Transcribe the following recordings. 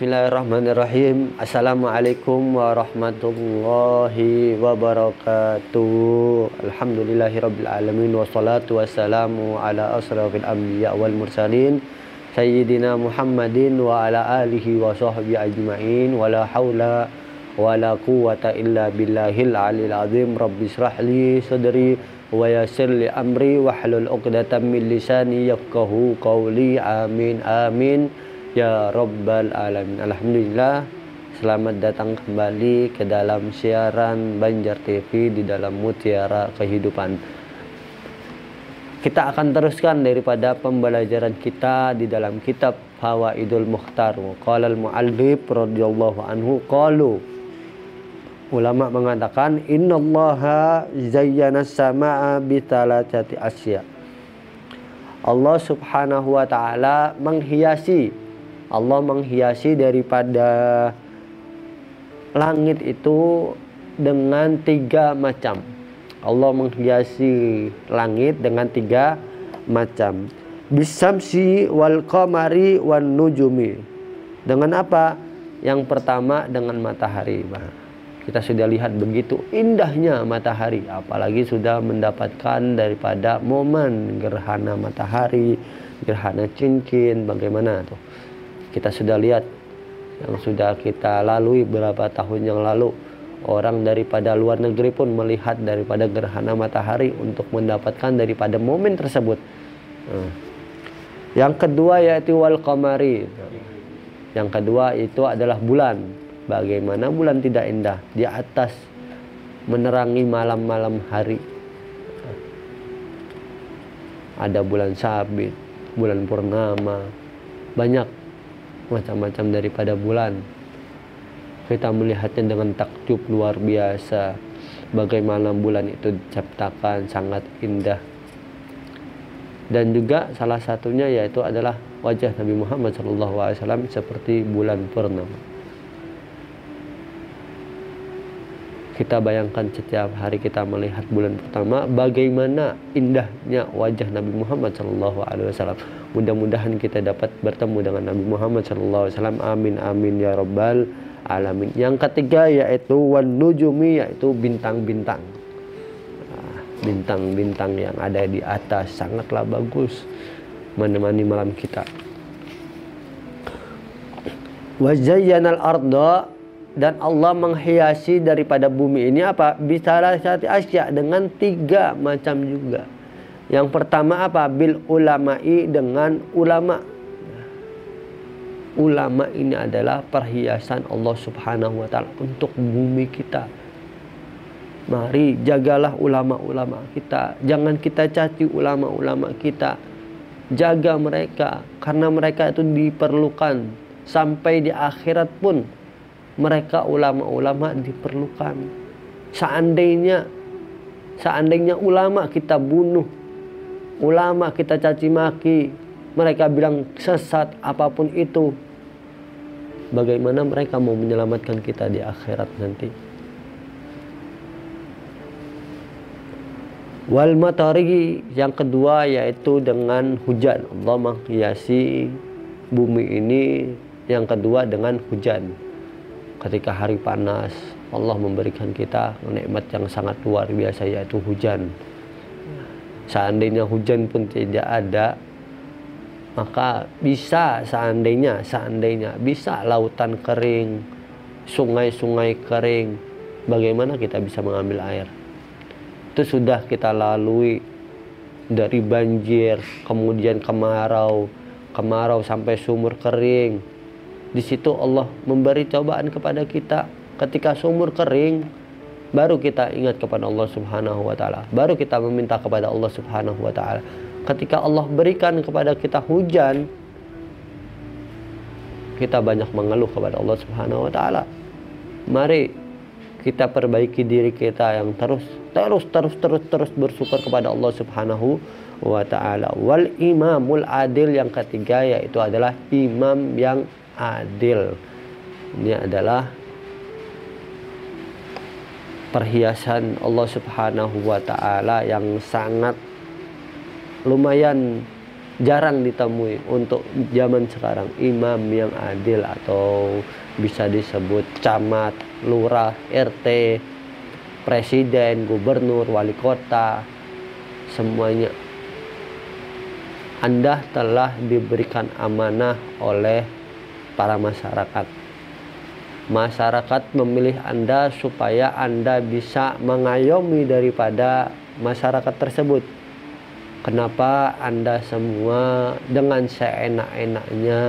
Bismillahirrahmanirrahim. Assalamualaikum warahmatullahi wabarakatuh. Alhamdulillahirabbil alamin wassalatu wassalamu ala asrafil anbiya wal mursalin sayyidina Muhammadin wa ala alihi wa sahbihi ajmain wala haula wala quwata illa billahil alil azim rabbi sadri wa yassir li amri wahlul 'uqdatam min lisani yafqahu qawli amin amin Ya Rabbal Alamin. Alhamdulillah Selamat datang kembali ke dalam siaran Banjar TV di dalam Mutiara Kehidupan. Kita akan teruskan daripada pembelajaran kita di dalam kitab Idul Mukhtar. Qala al-mu'allif radhiyallahu anhu Qalu. Ulama mengatakan Innallaha zayyana sama'a bitalacati asya. Allah subhanahu wa ta'ala menghiasi Allah menghiasi daripada langit itu dengan tiga macam. Allah menghiasi langit dengan tiga macam. Bisamsi wal qamari wan nujumi. Dengan apa? Yang pertama dengan matahari. Kita sudah lihat begitu indahnya matahari, apalagi sudah mendapatkan daripada momen gerhana matahari, gerhana cincin, bagaimana tuh? Kita sudah lihat yang sudah kita lalui beberapa tahun yang lalu. Orang daripada luar negeri pun melihat daripada gerhana matahari untuk mendapatkan daripada momen tersebut. Nah. yang kedua yaitu wal qamari. Yang kedua itu adalah bulan. Bagaimana bulan tidak indah? Di atas menerangi malam-malam hari. Ada bulan sabit bulan purnama. Banyak macam-macam daripada bulan. Kita melihatnya dengan takjub luar biasa. Bagaimana bulan itu diciptakan sangat indah. Dan juga salah satunya yaitu adalah wajah Nabi Muhammad SAW seperti bulan purnama. Kita bayangkan setiap hari kita melihat bulan pertama bagaimana indahnya wajah Nabi Muhammad SAW mudah-mudahan kita dapat bertemu dengan Nabi Muhammad SAW amin amin ya rabbal alamin. Yang ketiga yaitu wan nujumi yaitu bintang-bintang. Ah, bintang-bintang yang ada di atas sangatlah bagus menemani malam kita. Wajayyanal arda dan Allah menghiasi daripada bumi ini apa? Bicara satu asya dengan tiga macam juga yang pertama apa? Bil ulama'i dengan ulama. Ulama ini adalah perhiasan Allah subhanahu wa ta'ala untuk bumi kita. Mari jagalah ulama-ulama kita. Jangan kita caci ulama-ulama kita. Jaga mereka. Karena mereka itu diperlukan. Sampai di akhirat pun mereka ulama-ulama diperlukan. Seandainya seandainya ulama kita bunuh, ulama kita caci maki, mereka bilang sesat apa pun itu. Bagaimana mereka mau menyelamatkan kita di akhirat nanti? Wal matari yang kedua yaitu dengan hujan. Allah menghiasi bumi ini yang kedua dengan hujan ketika hari panas Allah memberikan kita nikmat yang sangat luar biasa yaitu hujan seandainya hujan pun tidak ada maka bisa seandainya seandainya bisa lautan kering sungai-sungai kering bagaimana kita bisa mengambil air? Itu sudah kita lalui dari banjir kemudian kemarau kemarau sampai sumur kering. Di situ Allah memberi cobaan kepada kita. Ketika sumur kering baru kita ingat kepada Allah Subhanahu wa taala. Baru kita meminta kepada Allah Subhanahu wa taala. Ketika Allah berikan kepada kita hujan kita banyak mengeluh kepada Allah Subhanahu wa taala. Mari kita perbaiki diri kita yang terus terus terus terus terus bersyukur kepada Allah Subhanahu wa taala. Wal imamul adil yang ketiga yaitu adalah imam yang adil ini adalah perhiasan Allah Subhanahu wa taala yang sangat lumayan jarang ditemui untuk zaman sekarang imam yang adil atau bisa disebut camat, lurah, RT, presiden, gubernur, wali kota, semuanya. Anda telah diberikan amanah oleh para masyarakat. Masyarakat memilih Anda supaya Anda bisa mengayomi daripada masyarakat tersebut. Kenapa Anda semua dengan seenak-enaknya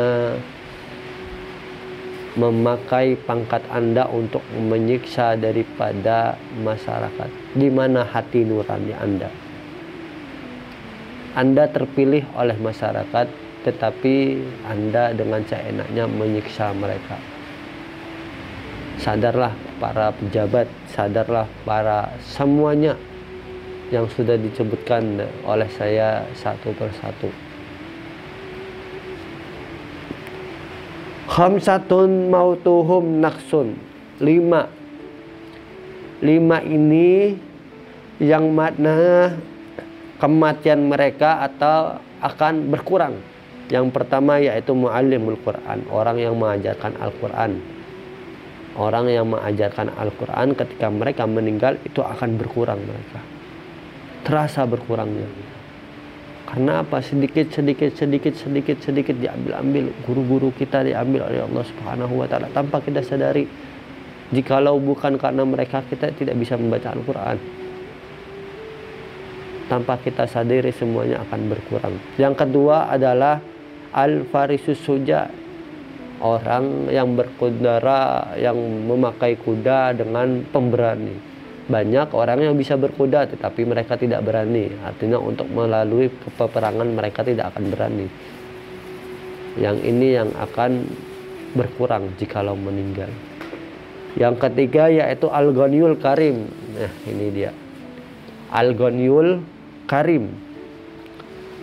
memakai pangkat Anda untuk menyiksa daripada masyarakat. Di mana hati nurani Anda? Anda terpilih oleh masyarakat, tetapi Anda dengan seenaknya menyiksa mereka. Sadarlah para pejabat, sadarlah para semuanya yang sudah disebutkan oleh saya satu persatu. Khamsatun mautuhum naksun. Lima. Lima ini yang makna kematian mereka atau akan berkurang. Yang pertama yaitu mu'allimul Quran, orang yang mengajarkan Al-Quran. Orang yang mengajarkan Al-Quran ketika mereka meninggal itu akan berkurang mereka. Terasa berkurangnya. Karena apa? Sedikit, sedikit, sedikit, sedikit, sedikit diambil-ambil. Guru-guru kita diambil oleh Allah Subhanahu wa taala tanpa kita sadari. Jikalau bukan karena mereka kita tidak bisa membaca Al-Qur'an. Tanpa kita sadari semuanya akan berkurang. Yang kedua adalah al-farisus suja. Orang yang berkudara, yang memakai kuda dengan pemberani. Banyak orang yang bisa berkuda tetapi mereka tidak berani. Artinya untuk melalui peperangan mereka tidak akan berani. Yang ini yang akan berkurang jikalau meninggal. Yang ketiga yaitu algoniul karim. Nah ini dia. Algoniul karim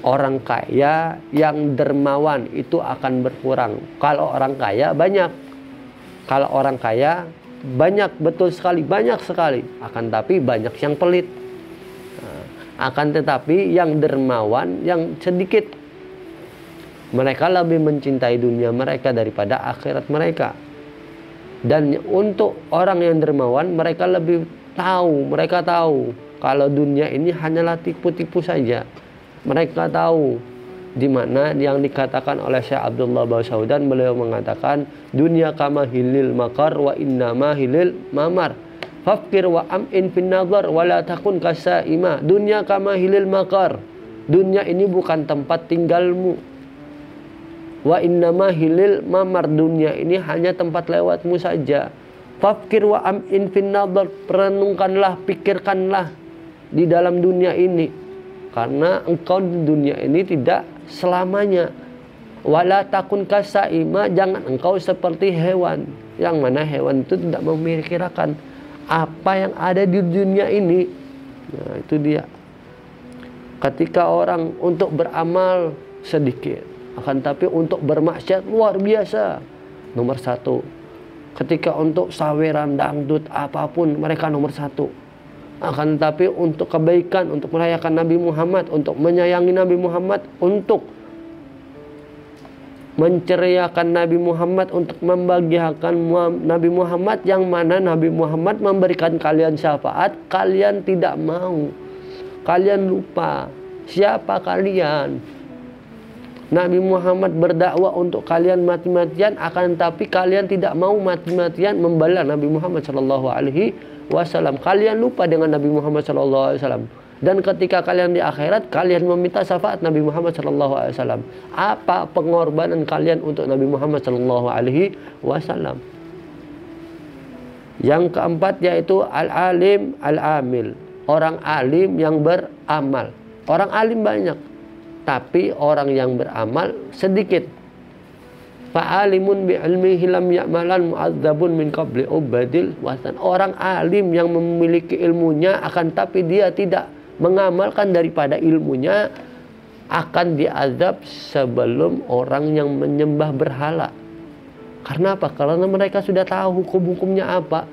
orang kaya yang dermawan itu akan berkurang. Kalau orang kaya banyak. Kalau orang kaya banyak betul sekali banyak sekali. Akan tapi banyak yang pelit. Nah, akan tetapi yang dermawan yang sedikit. Mereka lebih mencintai dunia mereka daripada akhirat mereka. Dan untuk orang yang dermawan mereka lebih tahu mereka tahu kalau dunia ini hanyalah tipu-tipu saja mereka tahu di mana yang dikatakan oleh Syekh Abdullah Bausaudan beliau mengatakan dunia kama hilil makar wa inna ma hilil mamar. Fakir wa am'in fin nazar wa la takun kasaima. Dunia kama hilil makar dunia ini bukan tempat tinggalmu. Wa inna ma hilil mamar. Dunia ini hanya tempat lewatmu saja. Fakir wa am'in fin nazar perenungkanlah pikirkanlah di dalam dunia ini karena engkau di dunia ini tidak selamanya. Wala takun kasaima, jangan engkau seperti hewan. Yang mana hewan itu tidak memikirkan apa yang ada di dunia ini. Nah, itu dia. Ketika orang untuk beramal sedikit, akan tapi untuk bermaksiat luar biasa. Nomor satu. Ketika untuk saweran, dangdut, apa pun, mereka nomor satu akan tetapi untuk kebaikan, untuk merayakan Nabi Muhammad, untuk menyayangi Nabi Muhammad, untuk menceriakan Nabi Muhammad, untuk membahagiakan Nabi Muhammad yang mana Nabi Muhammad memberikan kalian syafaat, kalian tidak mau. Kalian lupa siapa kalian. Nabi Muhammad berdakwah untuk kalian mati-matian akan tapi kalian tidak mau mati-matian membela Nabi Muhammad sallallahu alaihi wasallam. Kalian lupa dengan Nabi Muhammad sallallahu alaihi wasallam. Dan ketika kalian di akhirat, kalian meminta syafaat Nabi Muhammad sallallahu alaihi wasallam. Apa pengorbanan kalian untuk Nabi Muhammad sallallahu alaihi wasallam? Yang keempat yaitu al-alim al-amil. Orang alim yang beramal. Orang alim banyak, tapi orang yang beramal sedikit Fa'alimun bi'ilmihi lam ya'malan mu'adzabun min qabli ubadil wasan. Orang alim yang memiliki ilmunya akan tapi dia tidak mengamalkan daripada ilmunya akan diazab sebelum orang yang menyembah berhala. Karena apa? Karena mereka sudah tahu hukum-hukumnya apa.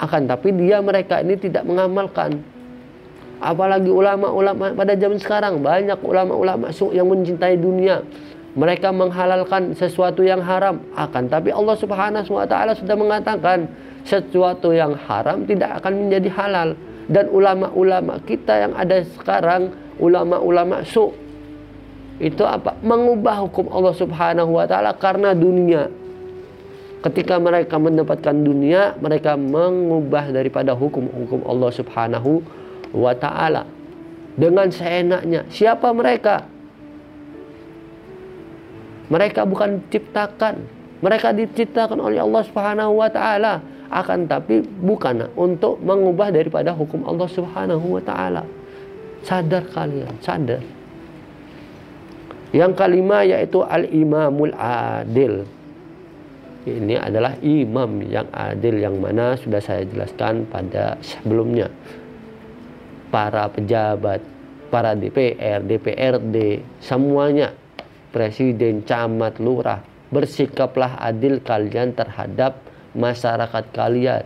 Akan tapi dia mereka ini tidak mengamalkan. Apalagi ulama-ulama pada zaman sekarang banyak ulama-ulama yang mencintai dunia. Mereka menghalalkan sesuatu yang haram. Akan tapi Allah Subhanahu wa taala sudah mengatakan sesuatu yang haram tidak akan menjadi halal. Dan ulama-ulama kita yang ada sekarang ulama-ulama su itu apa? Mengubah hukum Allah Subhanahu wa taala karena dunia. Ketika mereka mendapatkan dunia mereka mengubah daripada hukum-hukum Allah Subhanahu wa taala dengan seenaknya. Siapa mereka? Mereka bukan diciptakan. Mereka diciptakan oleh Allah Subhanahu wa taala, akan tapi bukan untuk mengubah daripada hukum Allah Subhanahu wa taala. Sadar kalian, sadar. Yang kelima yaitu al-imamul adil. Ini adalah imam yang adil yang mana sudah saya jelaskan pada sebelumnya para pejabat, para DPR, DPRD, semuanya, presiden, camat, lurah, bersikaplah adil kalian terhadap masyarakat kalian.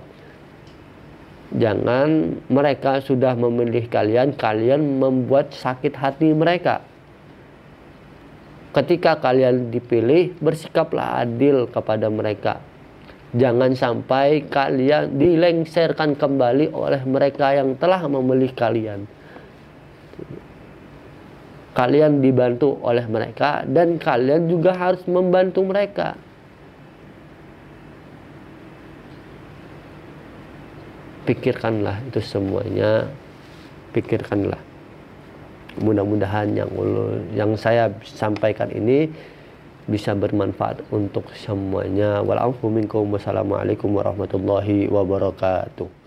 Jangan mereka sudah memilih kalian, kalian membuat sakit hati mereka. Ketika kalian dipilih, bersikaplah adil kepada mereka Jangan sampai kalian dilengserkan kembali oleh mereka yang telah memilih kalian. Kalian dibantu oleh mereka dan kalian juga harus membantu mereka. Pikirkanlah itu semuanya. Pikirkanlah. Mudah-mudahan yang yang saya sampaikan ini bisa bermanfaat untuk semuanya. Wassalamualaikum warahmatullahi wabarakatuh.